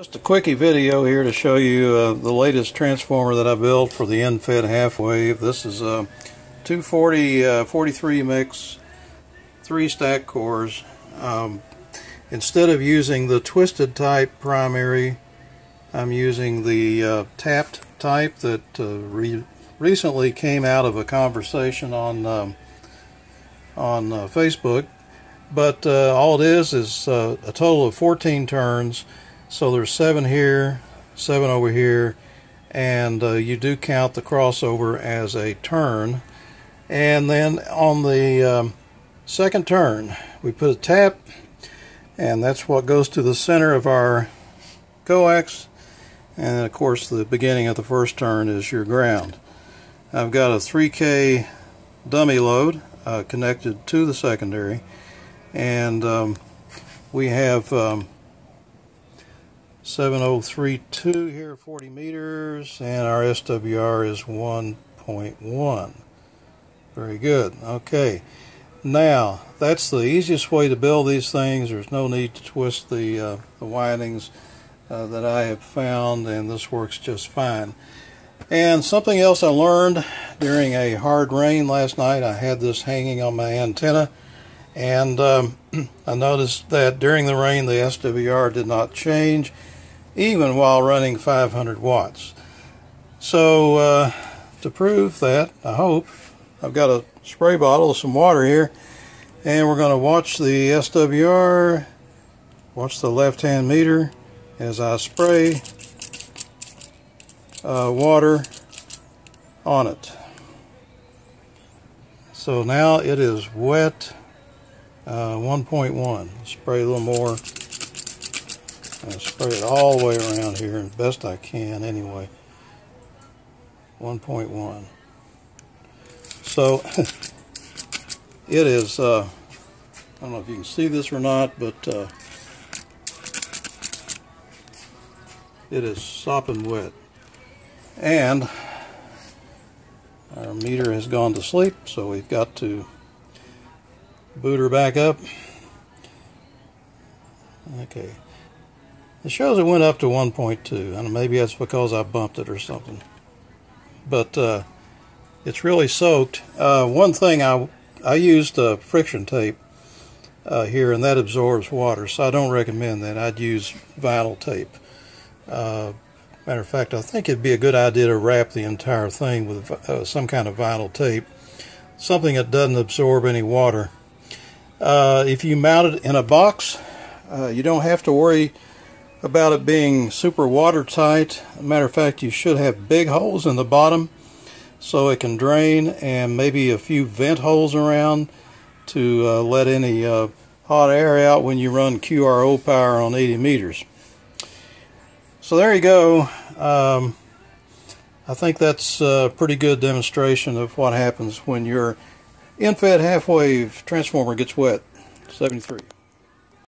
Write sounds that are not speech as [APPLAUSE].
Just a quickie video here to show you uh, the latest transformer that I built for the end-fed half wave. This is a 240 uh, 43 mix, three stack cores. Um, instead of using the twisted type primary, I'm using the uh, tapped type that uh, re recently came out of a conversation on um, on uh, Facebook. But uh, all it is is a total of 14 turns so there's seven here, seven over here, and uh, you do count the crossover as a turn. And then on the um, second turn, we put a tap, and that's what goes to the center of our coax. And then, of course, the beginning of the first turn is your ground. I've got a 3K dummy load uh, connected to the secondary, and um, we have um, 7032 here, 40 meters, and our SWR is 1.1. Very good. Okay. Now, that's the easiest way to build these things. There's no need to twist the, uh, the windings uh, that I have found, and this works just fine. And something else I learned during a hard rain last night, I had this hanging on my antenna, and um, [CLEARS THROAT] I noticed that during the rain the SWR did not change even while running 500 watts. So uh, to prove that, I hope, I've got a spray bottle of some water here and we're going to watch the SWR, watch the left hand meter as I spray uh, water on it. So now it is wet uh, 1.1. Spray a little more. I spray it all the way around here as best I can anyway. 1.1. So [LAUGHS] it is, uh, I don't know if you can see this or not, but uh, it is sopping wet. And our meter has gone to sleep, so we've got to boot her back up. Okay. It shows it went up to 1.2, and maybe that's because I bumped it or something. But uh, it's really soaked. Uh, one thing I I used uh, friction tape uh, here, and that absorbs water, so I don't recommend that. I'd use vinyl tape. Uh, matter of fact, I think it'd be a good idea to wrap the entire thing with uh, some kind of vinyl tape, something that doesn't absorb any water. if you mount it in a box, you don't have to worry about it being super watertight. Matter of fact, you should have big holes in the bottom so it can drain and maybe a few vent holes around to uh, let any uh, hot air out when you run QRO power on 80 meters. So there you go. Um, I think that's a pretty good demonstration of what happens when your end-fed half-wave transformer gets wet. 73.